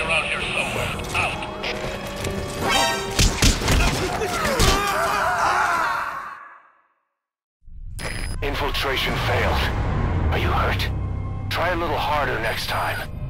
around here somewhere. Out. Infiltration failed. Are you hurt? Try a little harder next time.